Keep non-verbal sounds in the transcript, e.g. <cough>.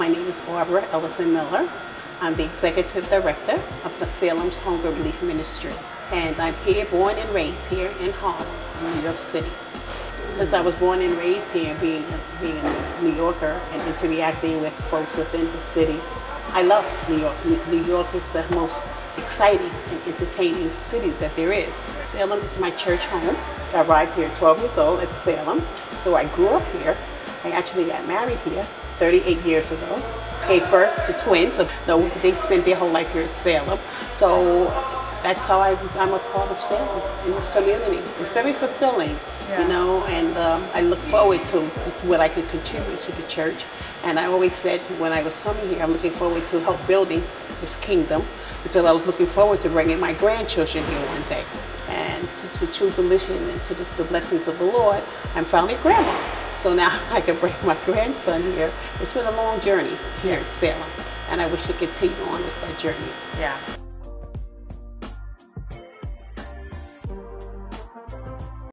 My name is Barbara Elysson Miller. I'm the Executive Director of the Salem's Hunger Relief Ministry. And I'm here, born and raised here in Harlem, New York City. Since I was born and raised here, being, being a New Yorker and interacting with folks within the city, I love New York. New York is the most exciting and entertaining city that there is. Salem is my church home. I arrived here 12 years old at Salem, so I grew up here. I actually got married here 38 years ago. Gave birth to twins. They spent their whole life here at Salem. So that's how I, am a part of Salem in this community. It's very fulfilling, yeah. you know, and um, I look forward to what I can contribute to the church. And I always said when I was coming here, I'm looking forward to help building this kingdom because I was looking forward to bringing my grandchildren here one day. And to, to the mission and to the, the blessings of the Lord, I'm finally grandma. So now <laughs> I can bring my grandson here. It's been a long journey here at Salem, and I wish to continue on with that journey. Yeah.